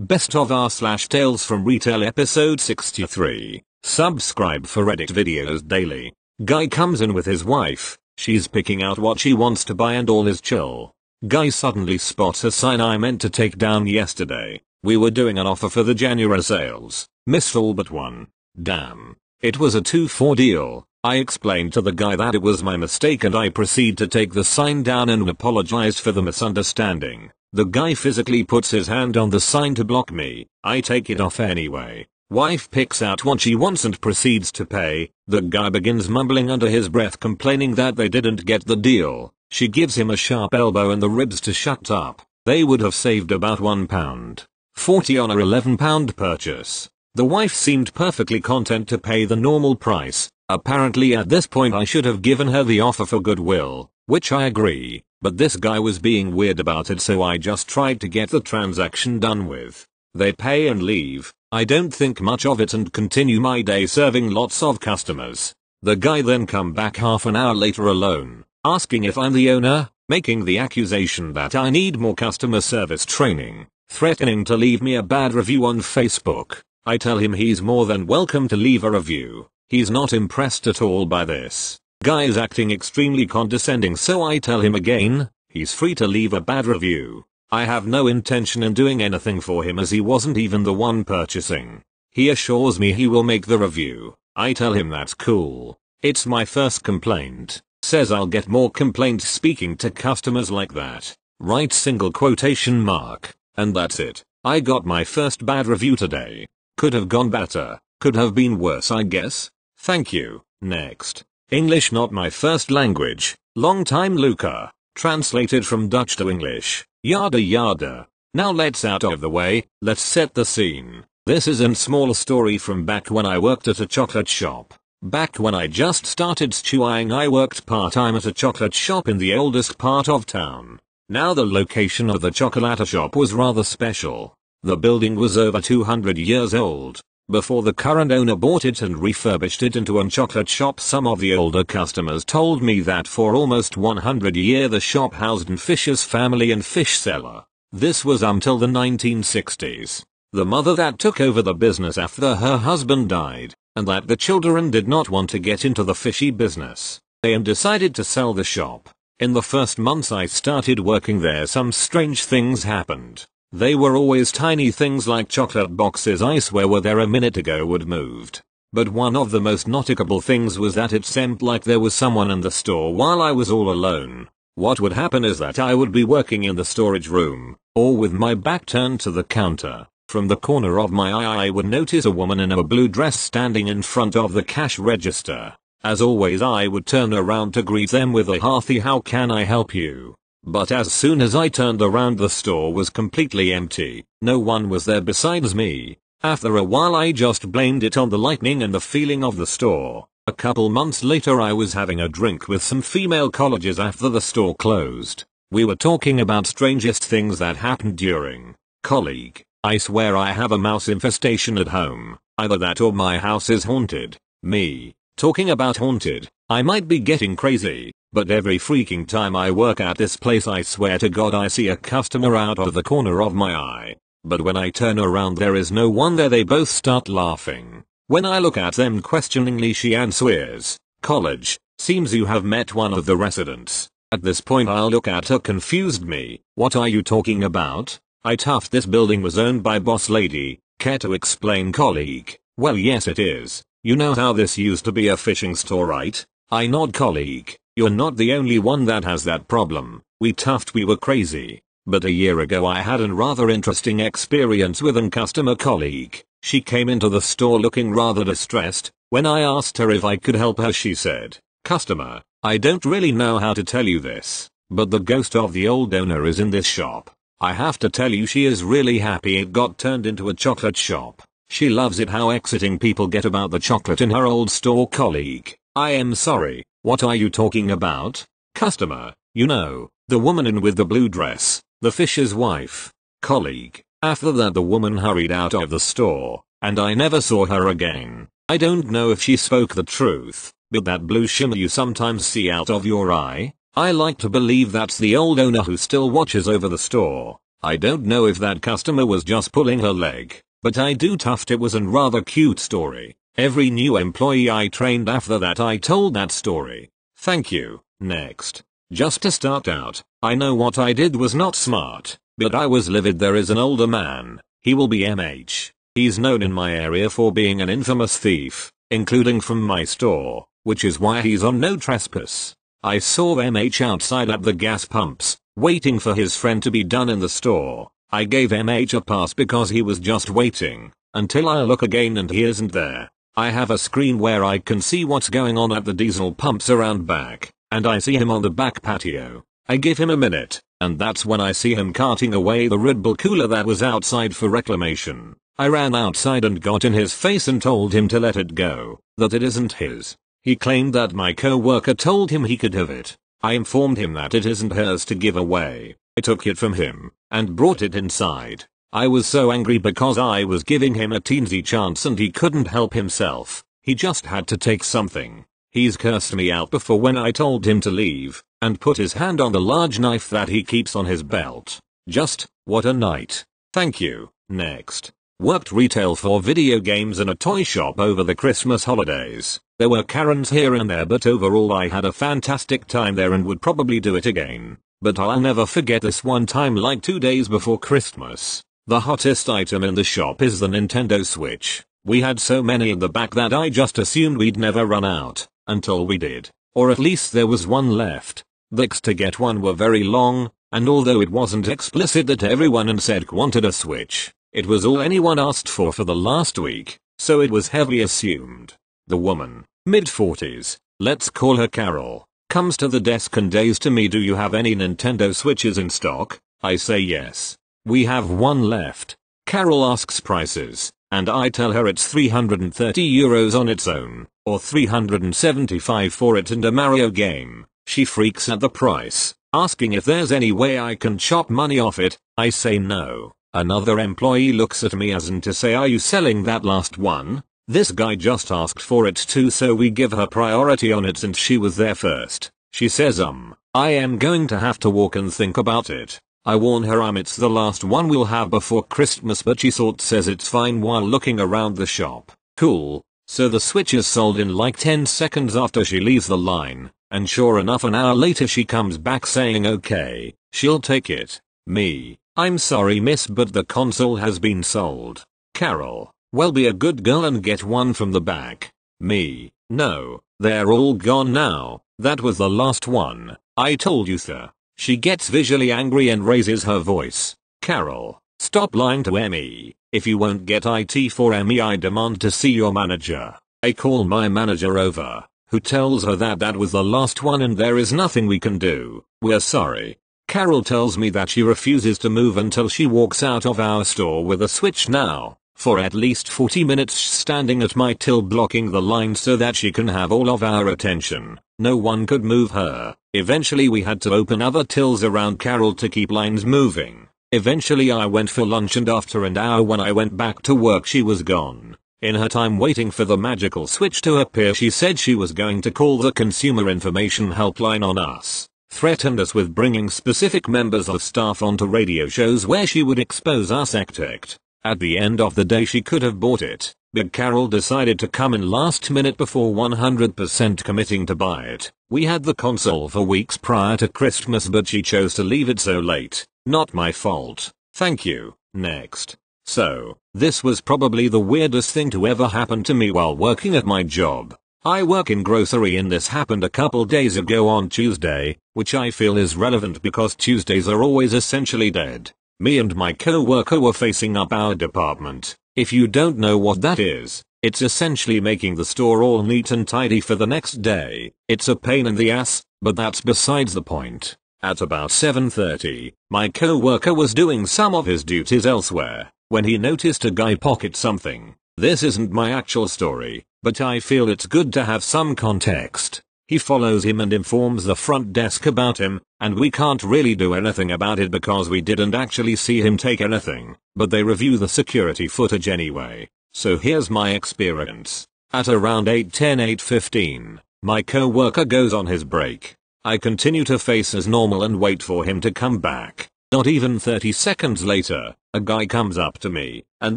Best of R slash Tales from Retail episode 63. Subscribe for Reddit videos daily. Guy comes in with his wife. She's picking out what she wants to buy and all is chill. Guy suddenly spots a sign I meant to take down yesterday. We were doing an offer for the January sales. Missed all but one. Damn. It was a 2-4 deal. I explained to the guy that it was my mistake and I proceed to take the sign down and apologize for the misunderstanding. The guy physically puts his hand on the sign to block me. I take it off anyway. Wife picks out what she wants and proceeds to pay. The guy begins mumbling under his breath complaining that they didn't get the deal. She gives him a sharp elbow in the ribs to shut up. They would have saved about one pound. 40 on a 11 pound purchase. The wife seemed perfectly content to pay the normal price. Apparently at this point I should have given her the offer for goodwill, which I agree, but this guy was being weird about it so I just tried to get the transaction done with. They pay and leave. I don't think much of it and continue my day serving lots of customers. The guy then come back half an hour later alone, asking if I'm the owner, making the accusation that I need more customer service training, threatening to leave me a bad review on Facebook. I tell him he's more than welcome to leave a review. He's not impressed at all by this. Guy is acting extremely condescending so I tell him again, he's free to leave a bad review. I have no intention in doing anything for him as he wasn't even the one purchasing. He assures me he will make the review. I tell him that's cool. It's my first complaint. Says I'll get more complaints speaking to customers like that. Right single quotation mark. And that's it. I got my first bad review today. Could have gone better. Could have been worse I guess. Thank you. Next. English not my first language. Long time lurker. Translated from Dutch to English. Yada yada. Now let's out of the way, let's set the scene. This is a small story from back when I worked at a chocolate shop. Back when I just started stewing I worked part-time at a chocolate shop in the oldest part of town. Now the location of the chocolate shop was rather special. The building was over 200 years old. Before the current owner bought it and refurbished it into a chocolate shop some of the older customers told me that for almost 100 year the shop housed an Fisher's family and fish seller. This was until the 1960s. The mother that took over the business after her husband died, and that the children did not want to get into the fishy business. They decided to sell the shop. In the first months I started working there some strange things happened. They were always tiny things like chocolate boxes I swear were there a minute ago would moved. But one of the most noticeable things was that it seemed like there was someone in the store while I was all alone. What would happen is that I would be working in the storage room, or with my back turned to the counter. From the corner of my eye I would notice a woman in a blue dress standing in front of the cash register. As always I would turn around to greet them with a hearty how can I help you? But as soon as I turned around the store was completely empty. No one was there besides me. After a while I just blamed it on the lightning and the feeling of the store. A couple months later I was having a drink with some female colleges after the store closed. We were talking about strangest things that happened during colleague. I swear I have a mouse infestation at home. Either that or my house is haunted. Me. Talking about haunted. I might be getting crazy. But every freaking time I work at this place I swear to god I see a customer out of the corner of my eye. But when I turn around there is no one there they both start laughing. When I look at them questioningly she answers, college, seems you have met one of the residents. At this point I'll look at her confused me, what are you talking about? I toughed this building was owned by boss lady, care to explain colleague? Well yes it is, you know how this used to be a fishing store right? I nod colleague. You're not the only one that has that problem. We toughed we were crazy. But a year ago I had a rather interesting experience with an customer colleague. She came into the store looking rather distressed. When I asked her if I could help her she said, Customer, I don't really know how to tell you this, but the ghost of the old owner is in this shop. I have to tell you she is really happy it got turned into a chocolate shop. She loves it how exciting people get about the chocolate in her old store colleague. I am sorry, what are you talking about? Customer, you know, the woman in with the blue dress, the fisher's wife. Colleague. After that the woman hurried out of the store, and I never saw her again. I don't know if she spoke the truth, but that blue shimmer you sometimes see out of your eye, I like to believe that's the old owner who still watches over the store. I don't know if that customer was just pulling her leg, but I do toughed it was a rather cute story. Every new employee I trained after that I told that story. Thank you. Next. Just to start out, I know what I did was not smart, but I was livid there is an older man. He will be MH. He's known in my area for being an infamous thief, including from my store, which is why he's on no trespass. I saw MH outside at the gas pumps, waiting for his friend to be done in the store. I gave MH a pass because he was just waiting, until I look again and he isn't there. I have a screen where I can see what's going on at the diesel pumps around back, and I see him on the back patio. I give him a minute, and that's when I see him carting away the Red Bull cooler that was outside for reclamation. I ran outside and got in his face and told him to let it go, that it isn't his. He claimed that my co-worker told him he could have it. I informed him that it isn't hers to give away. I took it from him and brought it inside. I was so angry because I was giving him a teensy chance and he couldn't help himself. He just had to take something. He's cursed me out before when I told him to leave and put his hand on the large knife that he keeps on his belt. Just, what a night. Thank you. Next. Worked retail for video games in a toy shop over the Christmas holidays. There were Karens here and there but overall I had a fantastic time there and would probably do it again. But I'll never forget this one time like two days before Christmas. The hottest item in the shop is the Nintendo Switch. We had so many in the back that I just assumed we'd never run out, until we did. Or at least there was one left. The to get one were very long, and although it wasn't explicit that everyone in SEDC wanted a Switch, it was all anyone asked for for the last week, so it was heavily assumed. The woman, mid-40s, let's call her Carol, comes to the desk and days to me do you have any Nintendo Switches in stock? I say yes. We have one left. Carol asks prices, and I tell her it's 330 euros on its own, or 375 for it and a Mario game. She freaks at the price, asking if there's any way I can chop money off it, I say no. Another employee looks at me as in to say are you selling that last one? This guy just asked for it too so we give her priority on it since she was there first. She says um, I am going to have to walk and think about it. I warn her um it's the last one we'll have before Christmas but she sort says it's fine while looking around the shop. Cool. So the switch is sold in like 10 seconds after she leaves the line, and sure enough an hour later she comes back saying okay, she'll take it. Me, I'm sorry miss but the console has been sold. Carol, well be a good girl and get one from the back. Me, no, they're all gone now, that was the last one, I told you sir. She gets visually angry and raises her voice. Carol, stop lying to Emmy. If you won't get IT for Emmy I demand to see your manager. I call my manager over, who tells her that that was the last one and there is nothing we can do. We're sorry. Carol tells me that she refuses to move until she walks out of our store with a switch now, for at least 40 minutes standing at my till blocking the line so that she can have all of our attention. No one could move her. Eventually we had to open other tills around Carol to keep lines moving. Eventually I went for lunch and after an hour when I went back to work she was gone. In her time waiting for the magical switch to appear she said she was going to call the consumer information helpline on us threatened us with bringing specific members of staff onto radio shows where she would expose us act. At the end of the day she could have bought it, but Carol decided to come in last minute before 100% committing to buy it. We had the console for weeks prior to Christmas but she chose to leave it so late. Not my fault. Thank you. Next. So, this was probably the weirdest thing to ever happen to me while working at my job. I work in grocery and this happened a couple days ago on Tuesday, which I feel is relevant because Tuesdays are always essentially dead. Me and my co-worker were facing up our department. If you don't know what that is, it's essentially making the store all neat and tidy for the next day. It's a pain in the ass, but that's besides the point. At about 7.30, my co-worker was doing some of his duties elsewhere, when he noticed a guy pocket something. This isn't my actual story, but I feel it's good to have some context. He follows him and informs the front desk about him, and we can't really do anything about it because we didn't actually see him take anything, but they review the security footage anyway. So here's my experience. At around 8.10 8.15, my co-worker goes on his break. I continue to face as normal and wait for him to come back. Not even 30 seconds later, a guy comes up to me, and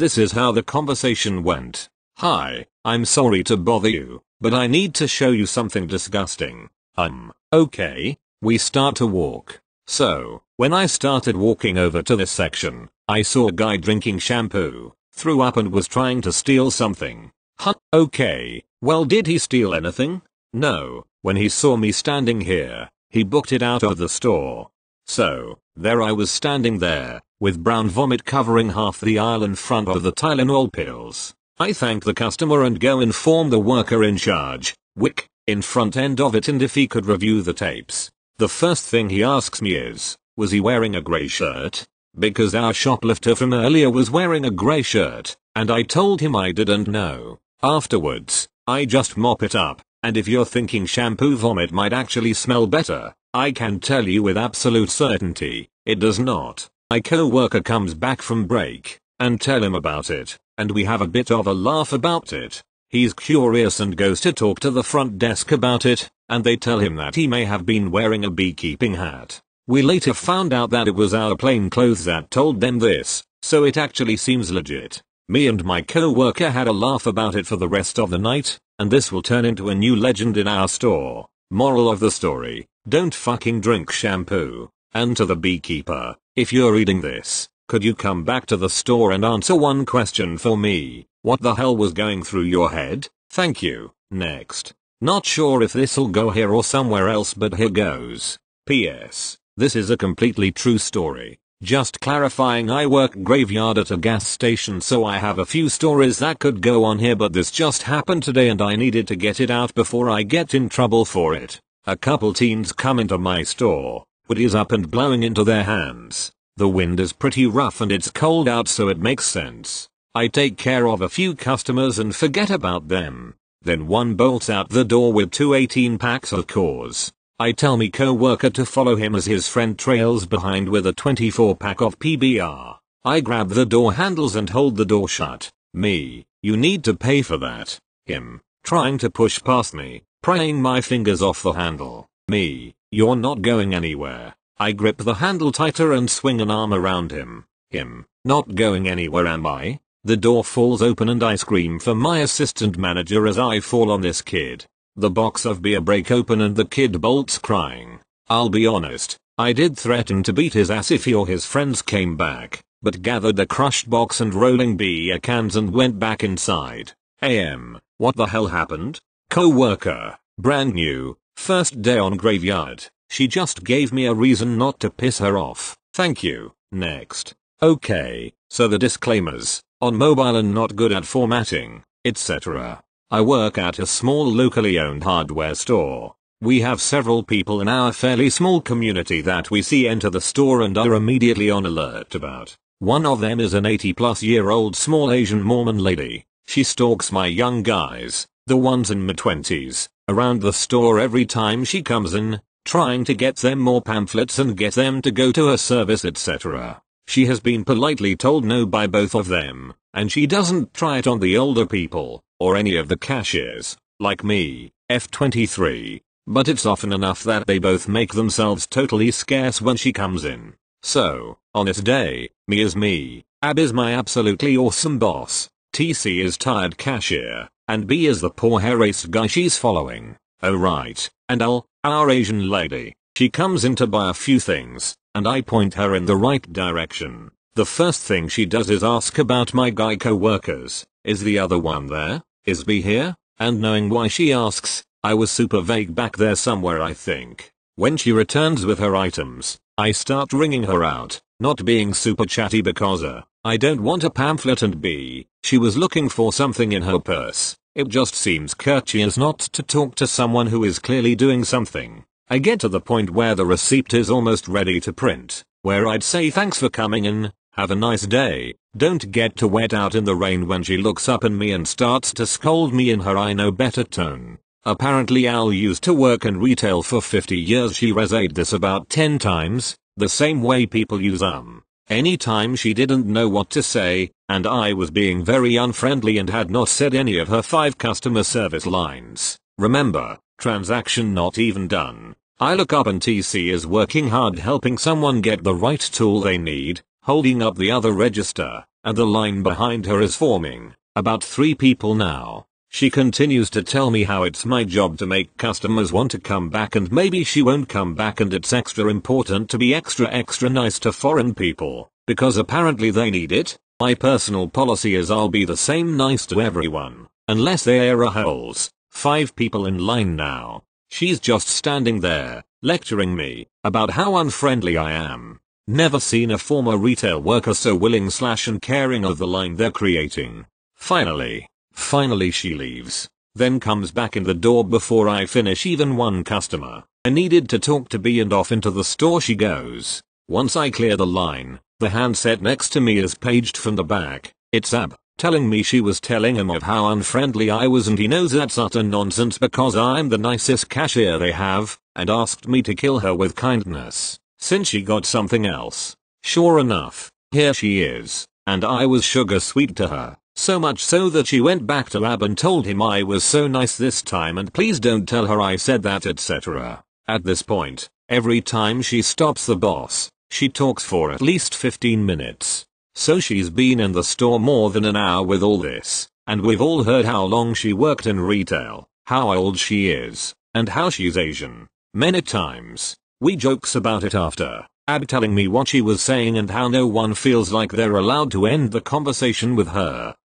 this is how the conversation went. Hi, I'm sorry to bother you, but I need to show you something disgusting. Um, okay. We start to walk. So, when I started walking over to this section, I saw a guy drinking shampoo, threw up and was trying to steal something. Huh, okay, well did he steal anything? No, when he saw me standing here, he booked it out of the store. So, there I was standing there, with brown vomit covering half the aisle in front of the Tylenol pills. I thank the customer and go inform the worker in charge, Wick, in front end of it and if he could review the tapes. The first thing he asks me is, was he wearing a grey shirt? Because our shoplifter from earlier was wearing a grey shirt, and I told him I didn't know. Afterwards, I just mop it up, and if you're thinking shampoo vomit might actually smell better, I can tell you with absolute certainty, it does not. My co-worker comes back from break, and tell him about it, and we have a bit of a laugh about it. He's curious and goes to talk to the front desk about it, and they tell him that he may have been wearing a beekeeping hat. We later found out that it was our plain clothes that told them this, so it actually seems legit. Me and my co-worker had a laugh about it for the rest of the night, and this will turn into a new legend in our store. Moral of the story, don't fucking drink shampoo. And to the beekeeper, if you're reading this, could you come back to the store and answer one question for me? What the hell was going through your head? Thank you. Next. Not sure if this'll go here or somewhere else but here goes. P.S. This is a completely true story. Just clarifying I work graveyard at a gas station so I have a few stories that could go on here but this just happened today and I needed to get it out before I get in trouble for it. A couple teens come into my store, hoodies up and blowing into their hands. The wind is pretty rough and it's cold out so it makes sense. I take care of a few customers and forget about them. Then one bolts out the door with two 18 packs of Coors. I tell me co-worker to follow him as his friend trails behind with a 24 pack of PBR. I grab the door handles and hold the door shut. Me, you need to pay for that. Him, trying to push past me, prying my fingers off the handle. Me, you're not going anywhere. I grip the handle tighter and swing an arm around him. Him, not going anywhere am I? The door falls open and I scream for my assistant manager as I fall on this kid. The box of beer break open and the kid bolts crying. I'll be honest, I did threaten to beat his ass if he or his friends came back, but gathered the crushed box and rolling beer cans and went back inside. AM, what the hell happened? Co-worker, brand new, first day on graveyard, she just gave me a reason not to piss her off. Thank you, next. Okay, so the disclaimers on mobile and not good at formatting, etc. I work at a small locally owned hardware store. We have several people in our fairly small community that we see enter the store and are immediately on alert about. One of them is an 80 plus year old small Asian Mormon lady. She stalks my young guys, the ones in mid 20s, around the store every time she comes in, trying to get them more pamphlets and get them to go to her service etc. She has been politely told no by both of them, and she doesn't try it on the older people, or any of the cashiers, like me, F23, but it's often enough that they both make themselves totally scarce when she comes in. So, on this day, me is me, Ab is my absolutely awesome boss, TC is tired cashier, and B is the poor hair-raced guy she's following. Oh right, and L, our Asian lady, she comes in to buy a few things, and I point her in the right direction. The first thing she does is ask about my guy co-workers. Is the other one there? Is B here? And knowing why she asks, I was super vague back there somewhere I think. When she returns with her items, I start ringing her out, not being super chatty because uh, I don't want a pamphlet and B, she was looking for something in her purse. It just seems courteous not to talk to someone who is clearly doing something. I get to the point where the receipt is almost ready to print, where I'd say thanks for coming in, have a nice day, don't get too wet out in the rain when she looks up at me and starts to scold me in her I know better tone. Apparently Al used to work in retail for 50 years she resaid this about 10 times, the same way people use um. Anytime she didn't know what to say, and I was being very unfriendly and had not said any of her five customer service lines. Remember, Transaction not even done. I look up and TC is working hard helping someone get the right tool they need, holding up the other register, and the line behind her is forming. About three people now. She continues to tell me how it's my job to make customers want to come back and maybe she won't come back and it's extra important to be extra extra nice to foreign people, because apparently they need it. My personal policy is I'll be the same nice to everyone, unless they are a holes. Five people in line now. She's just standing there, lecturing me, about how unfriendly I am. Never seen a former retail worker so willing slash and caring of the line they're creating. Finally, Finally she leaves, then comes back in the door before I finish even one customer. I needed to talk to B and off into the store she goes. Once I clear the line, the handset next to me is paged from the back. It's Ab, telling me she was telling him of how unfriendly I was and he knows that's utter nonsense because I'm the nicest cashier they have, and asked me to kill her with kindness, since she got something else. Sure enough, here she is, and I was sugar sweet to her. So much so that she went back to Ab and told him I was so nice this time and please don't tell her I said that etc. At this point, every time she stops the boss, she talks for at least 15 minutes. So she's been in the store more than an hour with all this, and we've all heard how long she worked in retail, how old she is, and how she's Asian. Many times. We jokes about it after. Ab telling me what she was saying and how no one feels like they're allowed to end the conversation with her.